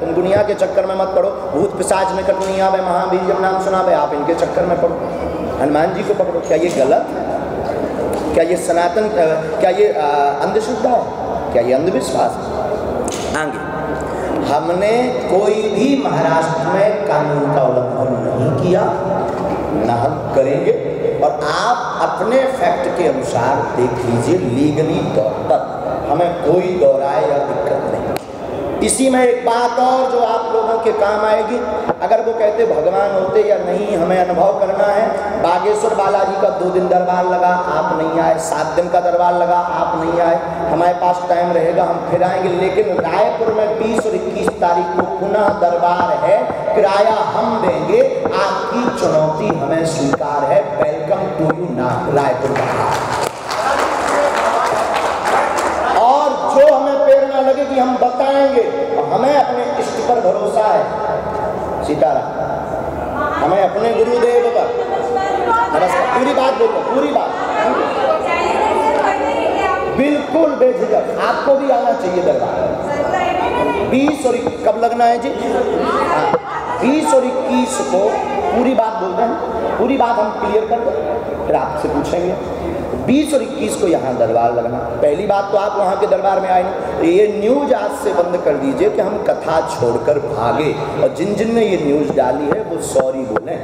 तुम दुनिया के चक्कर में मत पड़ो, भूत पिशाच निकट नहीं आवे महावीर जब नाम सुना भाई आप इनके चक्कर में पड़ो। हनुमान जी को पकड़ो। क्या ये गलत? क्या ये सनातन क्या ये अंधश्रद्धा है? क्या ये अंधविश्वास है? आगे। हमने कोई भी महाराष्ट्र में कानून का उल्लंघन नहीं किया, न हम करेंगे, और आप अपने फैक्ट के अनुसार देख लीजिए, लीगली तौर पर हमें कोई दोहराए या इसी में एक बात और जो आप लोगों के काम आएगी। अगर वो कहते भगवान होते या नहीं, हमें अनुभव करना है। बागेश्वर बालाजी का दो दिन दरबार लगा, आप नहीं आए। सात दिन का दरबार लगा, आप नहीं आए। हमारे पास टाइम रहेगा, हम फिर आएँगे। लेकिन रायपुर में बीस और इक्कीस तारीख को पुनः दरबार है। किराया हम देंगे। आपकी चुनौती हमें स्वीकार है। वेलकम टू यू ना रायपुर जो हमें प्रेरणा लगे कि हम बताएँगे हमें अपने इष्ट पर भरोसा है। सीताराम, हमें अपने गुरुदेव पर। नमस्कार। पूरी बात बोलो, पूरी बात। बिल्कुल बेझिझक। आपको भी आना चाहिए दरबार। बीस और कब लगना है जी? हाँ बीस और इक्कीस को पूरी बात बोलते हैं। पूरी बात हम क्लियर कर दें। फिर आपसे पूछेंगे। बीस और इक्कीस को यहाँ दरबार लगना। पहली बात तो आप वहाँ के दरबार में आए नहीं ये न्यूज़ आज से बंद कर दीजिए कि हम कथा छोड़कर भागे। और जिन जिन ने ये न्यूज़ डाली है, वो सॉरी बोले।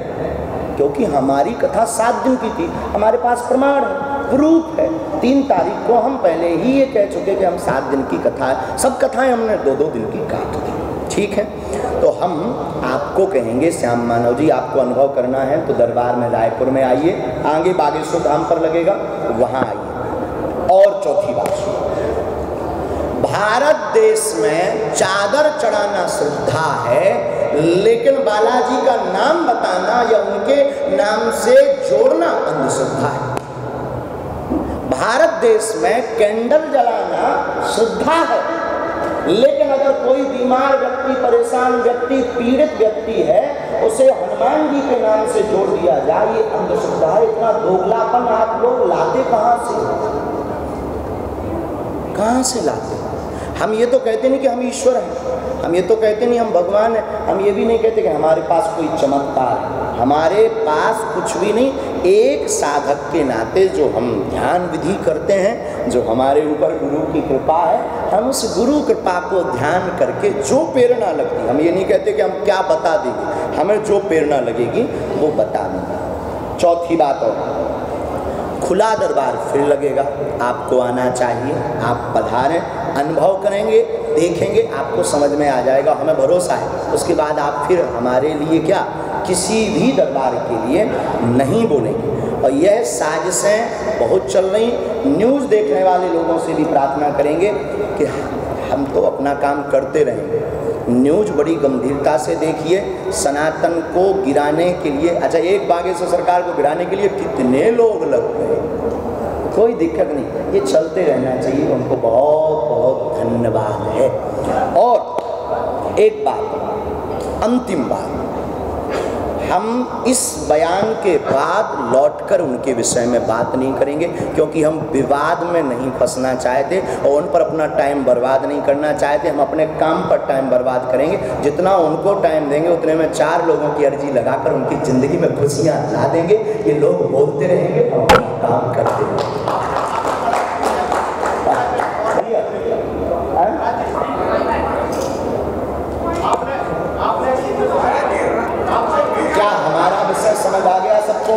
क्योंकि हमारी कथा सात दिन की थी। हमारे पास प्रमाण है, प्रूफ है। तीन तारीख को हम पहले ही ये कह चुके कि हम सात दिन की कथा है। सब कथाएँ हमने दो दो दिन की काट दी ठीक है? तो हम आपको कहेंगे, श्याम मानव जी, आपको अनुभव करना है तो दरबार में, रायपुर में आइए। आगे बागेश्वर धाम पर लगेगा, वहाँ आइए। और चौथी बात भारत देश में चादर चढ़ाना श्रद्धा है, लेकिन बालाजी का नाम बताना या उनके नाम से जोड़ना अंधश्रद्धा है। भारत देश में कैंडल जलाना श्रद्धा है। लेकिन अगर कोई बीमार व्यक्ति, परेशान व्यक्ति, पीड़ित व्यक्ति है, उसे हनुमान जी के नाम से जोड़ दिया जाए, ये अंधश्रद्धा है इतना दोगलापन आप लोग लाते कहाँ से कहाँ से लाते? हम ये तो कहते नहीं कि हम ईश्वर हैं। हम ये तो कहते नहीं, हम भगवान हैं। हम ये भी नहीं कहते कि हमारे पास कोई चमत्कार हमारे पास कुछ भी नहीं, एक साधक के नाते जो हम ध्यान विधि करते हैं, जो हमारे ऊपर गुरु की कृपा है, हम उस गुरु कृपा को ध्यान करके जो प्रेरणा लगती, हम ये नहीं कहते कि हम क्या बता देंगे, हमें जो प्रेरणा लगेगी, वो बता देंगे। चौथी बात और खुला दरबार फिर लगेगा। आपको आना चाहिए, आप पधारें, अनुभव करेंगे, देखेंगे, आपको समझ में आ जाएगा, हमें भरोसा है। उसके बाद आप फिर हमारे लिए क्या? किसी भी दरबार के लिए नहीं बोलेंगे। और यह साजिशें बहुत चल रही न्यूज़ देखने वाले लोगों से भी प्रार्थना करेंगे कि हम तो अपना काम करते रहेंगे न्यूज़ बड़ी गंभीरता से देखिए, सनातन को गिराने के लिए अच्छा एक बागेश्वर सरकार को गिराने के लिए कितने लोग लग गए कोई दिक्कत नहीं, ये चलते रहना चाहिए, उनको बहुत बहुत धन्यवाद है। और एक बात, अंतिम बात हम इस बयान के बाद लौटकर उनके विषय में बात नहीं करेंगे, क्योंकि हम विवाद में नहीं फंसना चाहते और उन पर अपना टाइम बर्बाद नहीं करना चाहते। हम अपने काम पर टाइम बर्बाद करेंगे। जितना उनको टाइम देंगे, उतने में चार लोगों की अर्जी लगाकर उनकी ज़िंदगी में खुशियाँ ला देंगे। ये लोग बोलते रहेंगे हम काम करते रहेंगे क्या हमारा विषय समझ आ गया सबको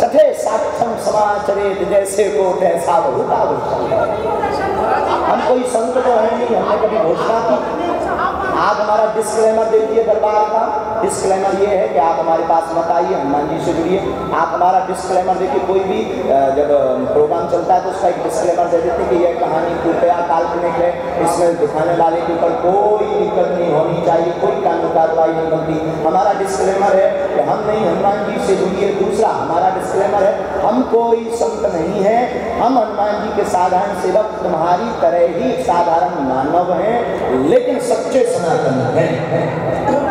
सठे साक्षम समाचरे जैसे को तैसा बहुत हम कोई संत तो है नहीं, हमने कभी घोषणा की। आज हमारा डिस्क्लेमर देखिए दरबार का। डिस्क्लेमर ये है कि आप हमारे पास मत आइए हनुमान जी से जुड़िए। आप हमारा डिस्क्लेमर देखिए, कोई भी जब प्रोग्राम चलता है तो उसका एक डिस्क्लेमर दे देते हैं कि यह कहानी कृपया काल्पनिक है। इसमें दिखाने वाले के ऊपर कोई दिक्कत नहीं होनी चाहिए, कोई कानून कार्रवाई नहीं बनती। हमारा डिस्क्लेमर है कि हम नहीं हनुमान जी से जुड़िए। दूसरा, हमारा डिस्क्लेमर है, हम कोई संत नहीं है। हम हनुमान जी के साधारण सेवक, तुम्हारी तरह ही साधारण मानव हैं, लेकिन सच्चे सनातन हैं।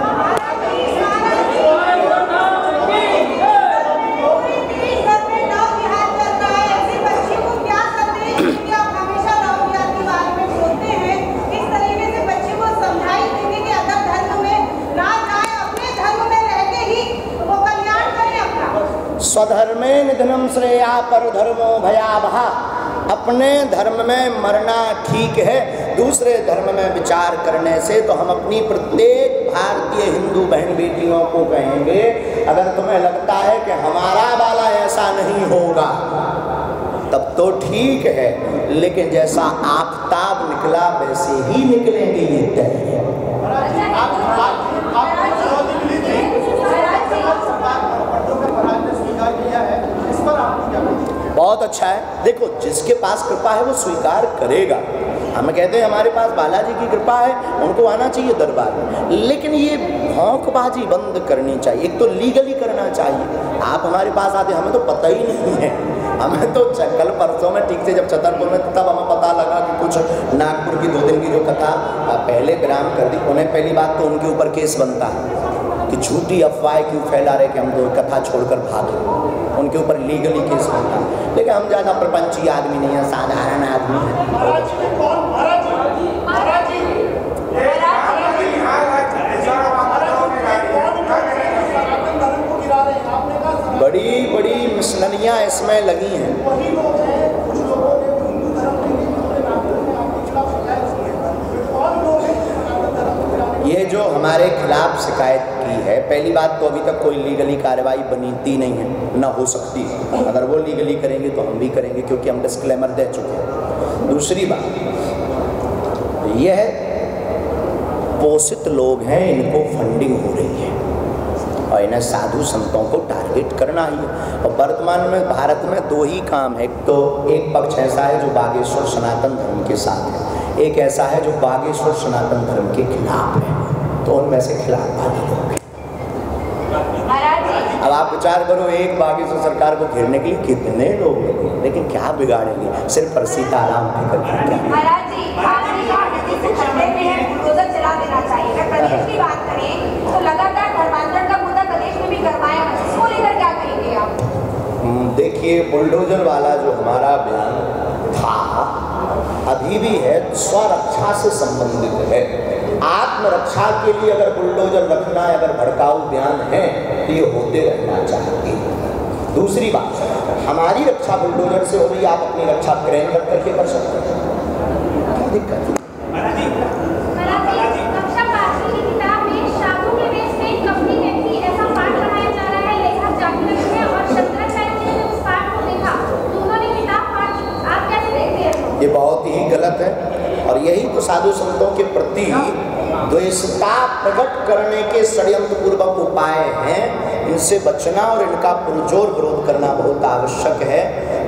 स्वधर्मे निधनम श्रेया पर धर्मो भयावहा। अपने धर्म में मरना ठीक है, दूसरे धर्म में विचार करने से तो हम अपनी प्रत्येक भारतीय हिंदू बहन बेटियों को कहेंगे, अगर तुम्हें लगता है कि हमारा वाला ऐसा नहीं होगा, तब तो ठीक है। लेकिन जैसा आफताब निकला, वैसे ही निकलेंगे ये तय। बहुत अच्छा है। देखो, जिसके पास कृपा है, वो स्वीकार करेगा। हम कहते हैं, हमारे पास बालाजी की कृपा है, उनको आना चाहिए दरबार में। लेकिन ये भौंकबाजी बंद करनी चाहिए। एक तो लीगली करना चाहिए। आप हमारे पास आते, हमें तो पता ही नहीं है। हमें तो कल परसों में ठीक से जब छतरपुर में तब हमें पता लगा कि कुछ नागपुर की दो दिन की जो कथा पहले विराम कर दी, उन्हें पहली बात तो उनके ऊपर केस बनता है कि झूठी अफवाह क्यों फैला रहे कि हम तो कथा छोड़कर भागे? उनके ऊपर लीगली केस बनता। लेकिन हम ज़्यादा प्रपंची आदमी नहीं है साधारण आदमी है। बड़ी बड़ी मिशनरियाँ इसमें लगी हैं। ये जो हमारे खिलाफ शिकायत की है पहली बात तो अभी तक कोई लीगली कार्रवाई बनती नहीं है, ना हो सकती है। अगर वो लीगली करेंगे तो हम भी करेंगे, क्योंकि हम डिस्क्लेमर दे चुके हैं। दूसरी बात यह पोषित लोग हैं, इनको फंडिंग हो रही है। और इन्हें साधु संतों को टारगेट करना ही है। और वर्तमान में भारत में दो ही काम है तो एक पक्ष ऐसा है जो बागेश्वर सनातन धर्म के साथ है, एक ऐसा है जो बागेश्वर सनातन धर्म के खिलाफ है। तो उनमें से खिलाफ वाले लोग आप विचार करो एक बागेश्वर सरकार को घेरने के लिए कितने लोग लगे लेकिन क्या बिगाड़ेंगे? सिर्फ़ पर सीताराम फिकर महाराज जी आपने कहा कि इस खड्डे में है बुलडोजर चला देना चाहिए। अगर प्रदेश की बात करें तो लगातार धर्मांतरण का मुद्दा प्रदेश में भी करवाया है। इसको लेकर क्या देखिए बुलडोजर वाला जो हमारा बयान था अभी भी है स्वरक्षा से संबंधित है। आत्मरक्षा के लिए अगर बुलडोजर रखना है, अगर भड़काऊ बयान है तो ये होते रहना चाहिए। दूसरी बात, हमारी रक्षा बुलडोजर से हो रही आप अपनी रक्षा क्रेन कर करके कर सकते हैं। क्या दिक्कत है कक्षा पांचवी की किताब में साधु के वेश में एक कपटी व्यक्ति ऐसा पाठ पढ़ाया जा रहा है लेखक जागृत है और शंकराचार्य जी ने उस पाठ को देखा तो उन्होंने किताब पाठ आप कैसे देखते हैं ये बहुत ही गलत है और यही तो साधु संतों के प्रति द्वेषता प्रकट करने के षड्यंत्र पूर्वक उपाय हैं। इनसे बचना और इनका पुरजोर विरोध करना बहुत आवश्यक है।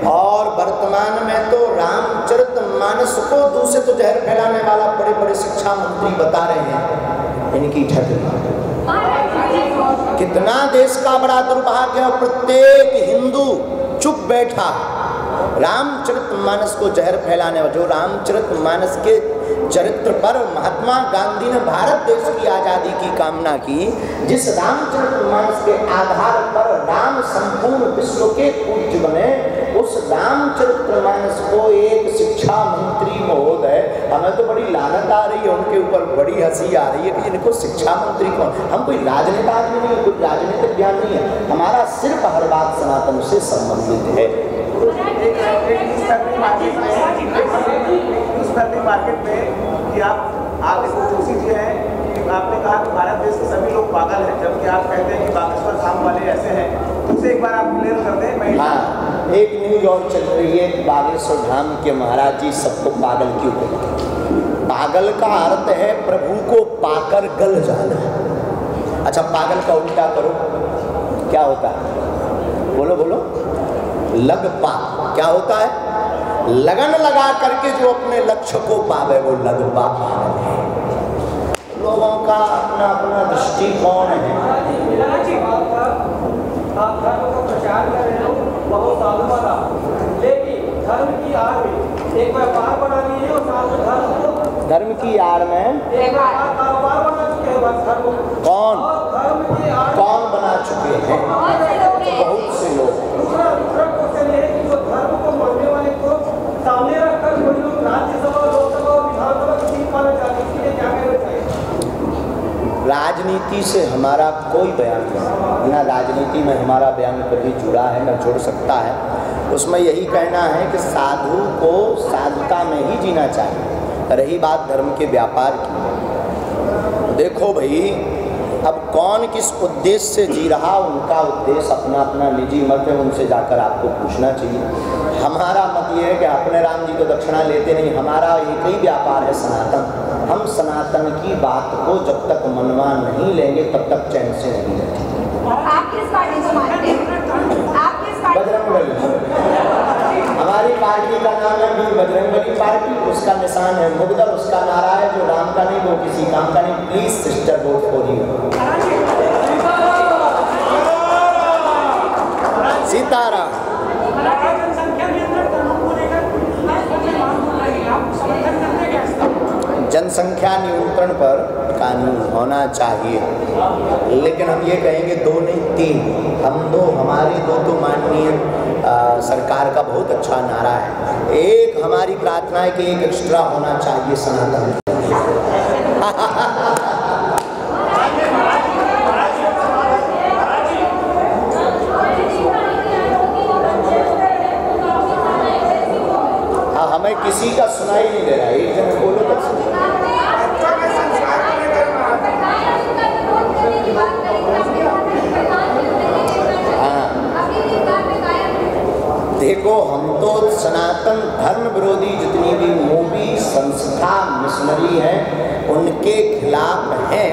और वर्तमान में तो रामचरित मानस को दूषित जहर फैलाने वाला बड़े बड़े शिक्षा मंत्री बता रहे हैं। इनकी ठगी कितना देश का बड़ा दुर्भाग्य, प्रत्येक हिंदू चुप बैठा रामचरित मानस को जहर फैलाने जो रामचरित मानस के चरित्र पर महात्मा गांधी ने भारत देश की आज़ादी की कामना की, जिस रामचरित मानस के आधार पर राम संपूर्ण विश्व के पूज्य बने, उस रामचरित मानस को एक शिक्षा मंत्री महोदय, हमें तो बड़ी लानत आ रही है, उनके ऊपर बड़ी हँसी आ रही है कि इनको शिक्षा मंत्री कौन? हम कोई राजनेता आदमी नहीं, कोई राजनीतिक ज्ञान नहीं है। हमारा सिर्फ़ हर बात सनातन से संबंधित है। मार्केट में कि आप जोशी जी हैं कि आपने कहा कि भारत देश के सभी लोग पागल हैं जबकि आप कहते हैं कि बागेश्वर धाम वाले ऐसे हैं उसे एक बार आप क्लियर कर दें मैं हाँ एक न्यूज़ और चल रही है, बागेश्वर धाम के महाराज जी सबको पागल क्यों कहते पागल का अर्थ है प्रभु को पाकर गल जाना। अच्छा पागल का उल्टा करो। क्या होता है? बोलो बोलो। लगपा क्या होता है? लगन लगा करके जो अपने लक्ष्य को पावे वो लगपा लोगों का अपना अपना दृष्टिकोण है। आप धर्म का प्रचार कर रहे हो बहुत सालों बाद आप लेकिन धर्म की आड़ में एक व्यापार बना लिए और साथ में धर्म को धर्म की आड़ में एक व्यापार कारोबार बना चुके हैं बस धर्म को कौन और धर्म की आड़ में कौन बना चुके हैं बहुत से लोग हैं बहुत से लोग दूसरा दूसरा क्वेश्चन ये है कि जो धर्म को मानने वाले को सामने रखकर कोई लोग राज्यसभा लोकसभा और विधानसभा की सीट पाना चाहते हैं इसके लिए क्या कहना चाहिए राजनीति से हमारा कोई बयान नहीं ना राजनीति में हमारा बयान कभी जुड़ा है ना जुड़ सकता है। उसमें यही कहना है कि साधु को साधुता में ही जीना चाहिए। रही बात धर्म के व्यापार की। देखो भाई, अब कौन किस उद्देश्य से जी रहा, उनका उद्देश्य अपना अपना निजी मत है, उनसे जाकर आपको पूछना चाहिए। हमारा मत ये है कि अपने राम जी को दक्षिणा लेते नहीं। हमारा एक ही व्यापार है सनातन। हम सनातन की बात को जब तक मनवा नहीं लेंगे तब तक चैन से नहीं हैं? पार्टी बजरंग बली हमारी पार्टी का नाम है वीर बजरंग बली पार्टी। उसका निशान है मुगदर उसका नारा है जो राम का नहीं वो किसी काम का नहीं। Please sister vote for you Sitaram जनसंख्या नियंत्रण कानून को लेकर मांग हो रही है आप समर्थन करते हैं क्या इसका? जनसंख्या नियंत्रण पर कानून होना चाहिए। लेकिन हम ये कहेंगे दो नहीं, तीन। हम दो, हमारे दो तो माननीय सरकार का बहुत अच्छा नारा है। एक हमारी प्रार्थना है कि एक एक्स्ट्रा होना चाहिए सनातन हाँ हमें किसी का सुनाई नहीं दे रहा है एक जन बोलो तो सुनो। देखो हम तो सनातन धर्म विरोधी जितनी भी मूवी संस्था मिशनरी हैं उनके खिलाफ हैं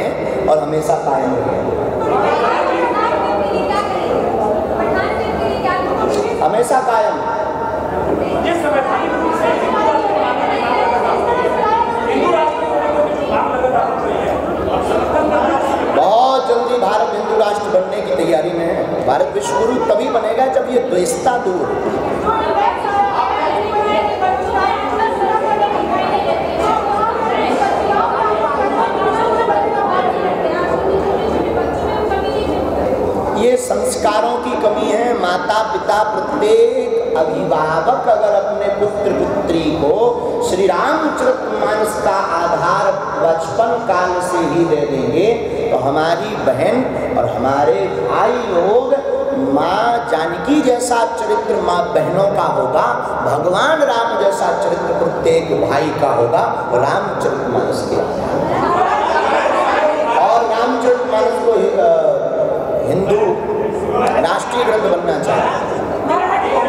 और हमेशा कायम रहेंगे हमेशा कायम जिस समय हिंदू राष्ट्र को लेकर जो मांग लगातार हो रही है और समर्थन करना चाहिए बहुत जल्दी भारत हिंदू राष्ट्र बनने की तैयारी में है भारत विश्व गुरु तभी बनेगा जब ये द्वेषता दूर हो। ये संस्कारों की कमी है माता पिता प्रत्येक अभिभावक अगर अपने पुत्र पुत्री को श्री रामचरितमानस का आधार बचपन काल से ही दे देंगे तो हमारी बहन और हमारे भाई लोग माँ जानकी जैसा चरित्र माँ बहनों का होगा, भगवान राम जैसा चरित्र प्रत्येक भाई का होगा रामचरित मानस के और रामचरितमानस को अ, हिंदू राष्ट्रीय ग्रंथ बनना चाहिए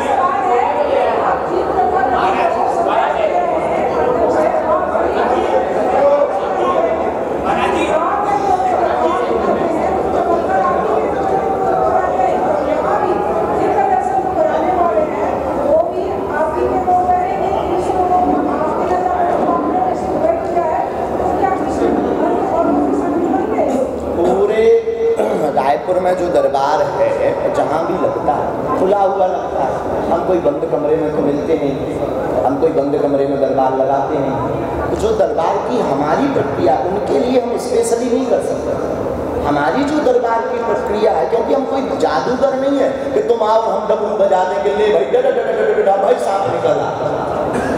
पूरे रायपुर में जो दरबार है जहाँ भी लगता है खुला हुआ लगता है हम कोई बंद कमरे में तो मिलते नहीं हम कोई बंद कमरे में दरबार लगाते नहीं तो जो दरबार की हमारी प्रक्रिया उनके लिए हम स्पेशली नहीं कर सकते हमारी जो दरबार की प्रक्रिया है क्योंकि हम कोई जादूगर नहीं है कि तुम आओ हम डबरू बजा देंगे ले भाई डा, डा, भाई सांप निकल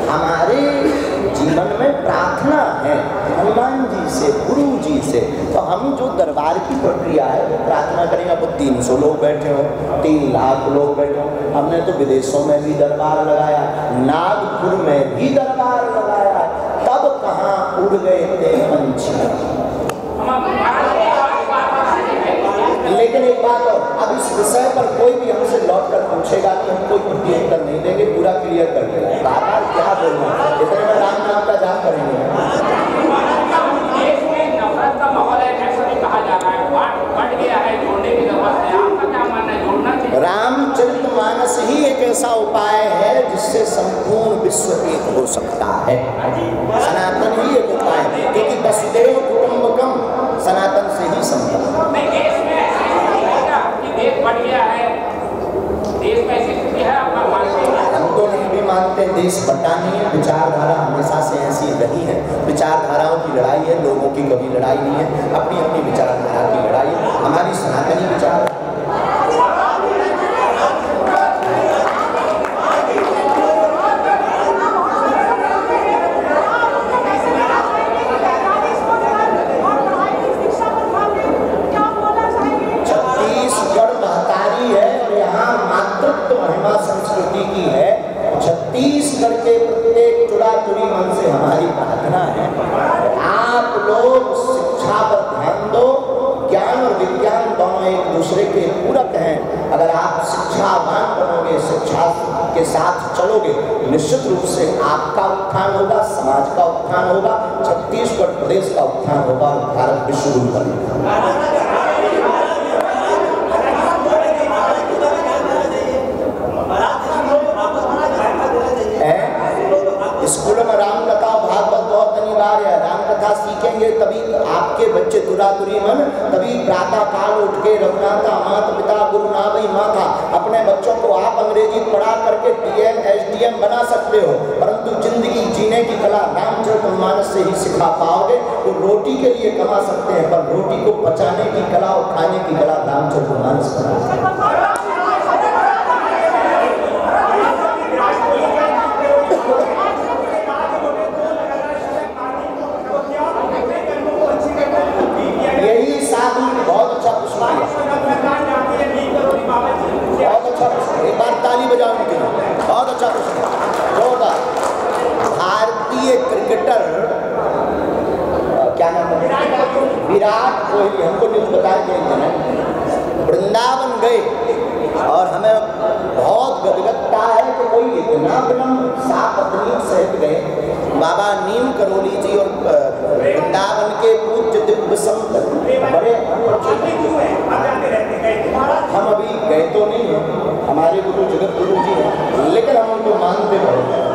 हमारे जीवन में प्रार्थना है हनुमान जी से गुरु जी से तो हम जो दरबार की प्रक्रिया है वो प्रार्थना करेंगे अब तीन सौ लोग बैठे हो तीन लाख लोग बैठे हो। हमने तो विदेशों में भी दरबार लगाया नागपुर में भी दरबार लगाया तब कहाँ उड़ गए थे पंछी? लेकिन एक बात और अब इस विषय पर कोई भी हमसे लौट कर पूछेगा कि हम कोई त्रुटि उत्तर नहीं देंगे पूरा क्लियर कर देंगे। बार बार क्या बोलना इतने में राम नाम का जाप करेंगे। रामचरित मानस ही एक ऐसा उपाय है जिससे संपूर्ण विश्व एक हो सकता है। उत्थान होगा, समाज का उत्थान होगा, छत्तीसगढ़ प्रदेश का उत्थान होगा, भारत विश्व गुरु बनेगा है स्कूलों में राम कथा और भागवत बहुत अनिवार्य है राम कथा सीखेंगे तभी आपके दुरादुरी मन, तभी प्रातः काल उठ के रघुनाथा माता पिता गुरु नावई माता अपने बच्चों को आप अंग्रेज़ी पढ़ा करके डीएम एसडीएम बना सकते हो। परंतु ज़िंदगी जीने की कला रामचरित मानस से ही सिखा पाओगे। तो रोटी के लिए कमा सकते हैं, पर रोटी को पचाने की कला और खाने की कला रामचरित मानस बना सकते हैं। यही साधु बहुत अच्छा प्रश्न किया बहुत अच्छा प्रश्न एक बार ताली बजाओ उनके लिए बहुत अच्छा प्रश्न जोरदार भारतीय क्रिकेटर क्या नाम है? विराट कोहली। हमको न्यूज़ बताए थे एक वृंदावन गए और हमें बहुत गदगदता है कि कोई इतना विलम्ब सात पत्नी सहित गए। बाबा नीम करोली जी और वृंदावन के पूज्य दिव्य संत बड़े हम अभी गए तो नहीं हैं। हमारे गुरु जगत गुरु जी हैं, लेकिन हम उनको मानते प्रेमानंद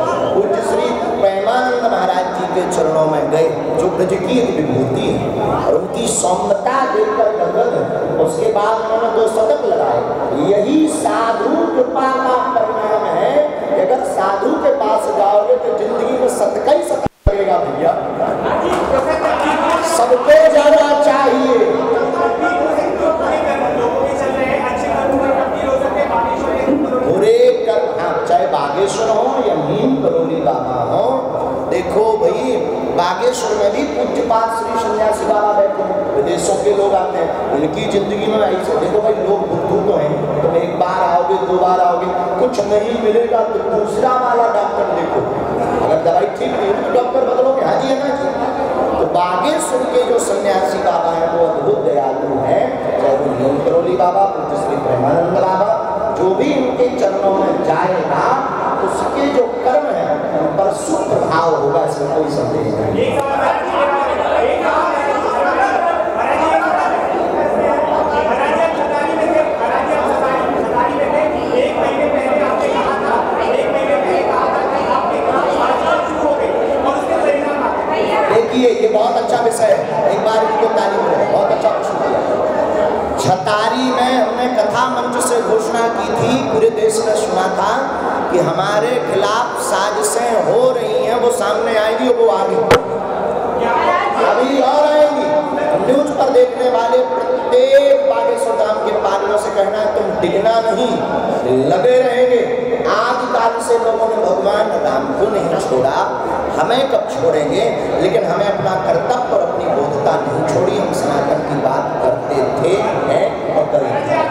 महाराज जी के चरणों में गए, जो ब्रज की एक विभूति है, और उनकी सौम्यता देखकर गदगद उसके बाद उन्होंने दो शतक लगाए। यही साधु कृपा का परिणाम है अगर साधु के पास जाओगे तो ज़िंदगी में सतका ही सतक लगेगा भैया सबको जाना चाहिए बुरे कर हाँ चाहे बागेश्वर हो या नीम करोली बाबा हो देखो भाई बागेश्वर में भी पूज्यपात श्री सन्यासी बाबा बैठे हैं विदेशों के लोग आते हैं उनकी ज़िंदगी में ऐसे देखो भाई लोग बुद्धू तो हैं तुम एक बार आओगे दो बार आओगे कुछ नहीं मिलेगा तो दूसरा वाला डॉक्टर देखो अगर दवाई ठीक नहीं हुई तो डॉक्टर बदलोगे हाँ जी है ना जी तो बागेश्वर के जो सन्यासी बाबा हैं वो अद्भुत दयालु हैं चाहे वो नीम करोली बाबा पूज्य श्री प्रेमानंद बाबा जो भी इनके चरणों में जाएगा उसके जो कर्म है उन पर सुप्रभाव होगा इसमें कोई संदेह नहीं देखिए ये बहुत अच्छा विषय है एक बार इनको ताली मिले बहुत अच्छा प्रश्न किया छतारी में हमने कथा मंच से घोषणा की थी पूरे देश में सुना था कि हमारे खिलाफ साजिशें हो रही हैं वो सामने आएँगी और वो आ गई अभी और आएँगी न्यूज़ पर देखने वाले प्रत्येक बागेश्वर धाम के पालनों से कहना है तुम डिगना नहीं लगे रहेंगे आदिकाल लोगों ने भगवान राम को नहीं छोड़ा? हमें कब छोड़ेंगे? लेकिन हमें अपना कर्तव्य और अपनी बोधता नहीं छोड़ी। हम सनातन की बात करते थे हैं और करेंगे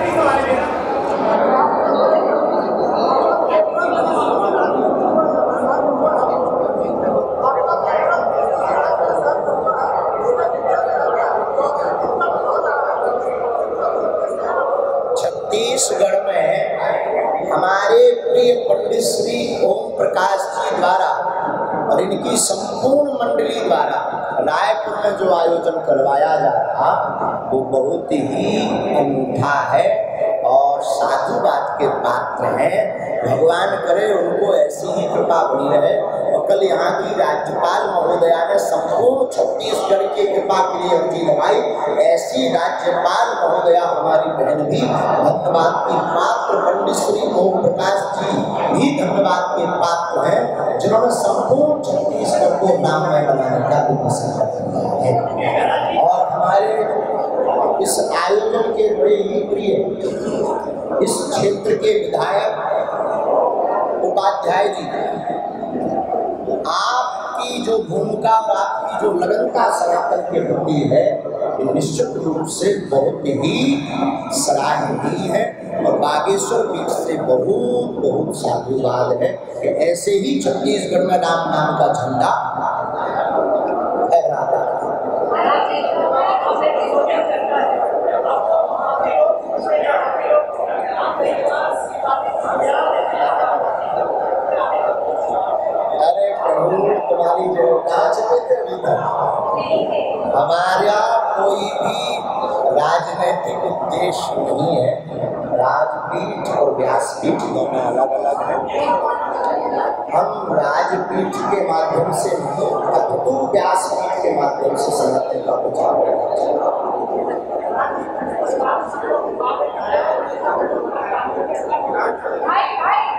छत्तीसगढ़ में हमारे प्रिय पंडित श्री ओम प्रकाश जी द्वारा और इनकी संपूर्ण मंडली द्वारा रायपुर में जो आयोजन करवाया जा रहा वो बहुत ही अनूठा है और साधुवाद के पात्र हैं। भगवान करे, उनको ऐसी ही कृपा बनी रहे। और कल यहाँ की राज्यपाल महोदया ने संपूर्ण छत्तीसगढ़ की कृपा के लिए अर्जी लगाई। ऐसी राज्यपाल महोदया हमारी बहन भी धन्यवाद की पात्र पंडित श्री ओम प्रकाश जी भी धन्यवाद के पात्र हैं, जिन्होंने संपूर्ण छत्तीसगढ़ को नाममय बनाने का किया है। इस आयोजन के बड़े ही प्रिय इस क्षेत्र के विधायक, उपाध्याय जी, आपकी जो भूमिका और आपकी जो लगनता सनातन के प्रति है निश्चित रूप से बहुत ही सराहनीय है और बागेश्वर पीठ से बहुत बहुत साधुवाद है ऐसे ही छत्तीसगढ़ में राम नाम का झंडा फहराता है अरे प्रभु तुम्हारी जो नाच पे थे अभी तक हमारा कोई भी राजनीतिक उद्देश्य नहीं है। राजपीठ और व्यासपीठ दोनों अलग अलग हैं। हम राजपीठ के माध्यम से नहीं, अपितु व्यासपीठ के माध्यम से संगठन का प्रचार करना चाहते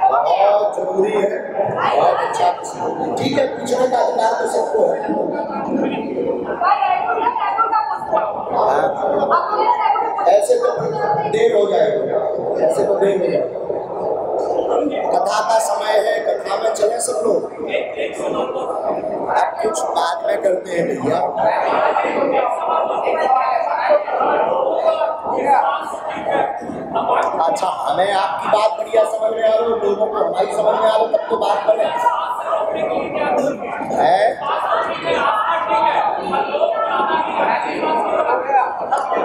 बहुत ज़रूरी है, बहुत अच्छा ठीक है, पूछने का अधिकार तो सबको है ऐसे तो देर हो जाएगी। ऐसे तो देर हो कथा का समय है, कथा में चले सब लोग। आप कुछ बाद में करते हैं भैया। अच्छा हमें आपकी बात बढ़िया समझ में आ रही है, लोगों को हमारी समझ में आ रही तब तो बात बने है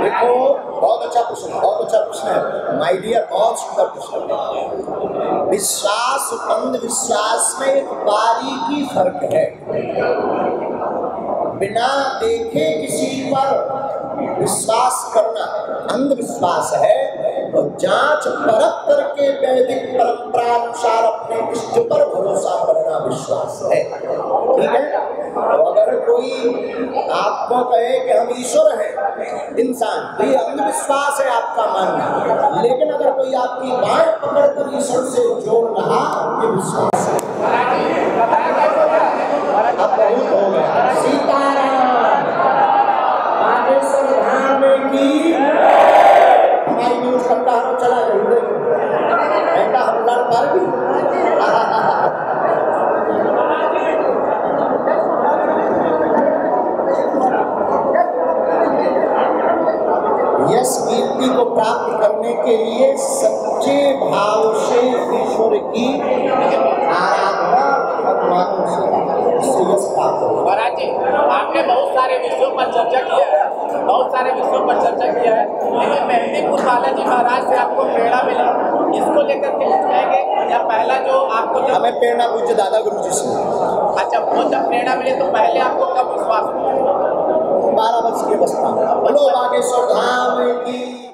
देखो बहुत अच्छा प्रश्न है बहुत अच्छा प्रश्न है माय सुंदर प्रश्न है विश्वास अंधविश्वास में एक बारीकी फ़र्क है। बिना देखे किसी पर विश्वास करना अंधविश्वास है। और जाँच परख करके वैदिक परंपरा अनुसार अपने इष्ट पर भरोसा करना विश्वास है। ठीक है? तो अगर कोई आपको कहे कि हम ईश्वर हैं, इंसान तो ये अंधविश्वास है आपका मानना। लेकिन अगर कोई आपकी बात पकड़ कर ईश्वर से जोड़ रहा ये विश्वास है। हो गया। सीताराम धाम की करता हम चला गए कहता हम लड़ पर भी। यश कीर्ति को प्राप्त करने के लिए सच्चे भाव से ईश्वर की आराधना आपने बहुत सारे विषयों पर चर्चा किया है। बहुत सारे विषयों पर चर्चा किया है। मेहंदीपुर बालाजी महाराज से आपको प्रेरणा मिले। इसको लेकर के कहेंगे या पहला जो आपको जो हमें प्रेरणा पूछे दादा गुरु जी से। अच्छा वो जब प्रेरणा मिले तो पहले आपको कब विश्वास बारह वर्ष के बस्ता बोलो बागेश्वर धाम की